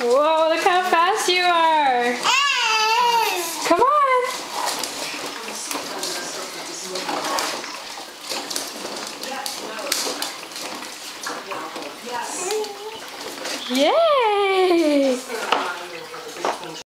Whoa, look how fast you are. Come on. Yay!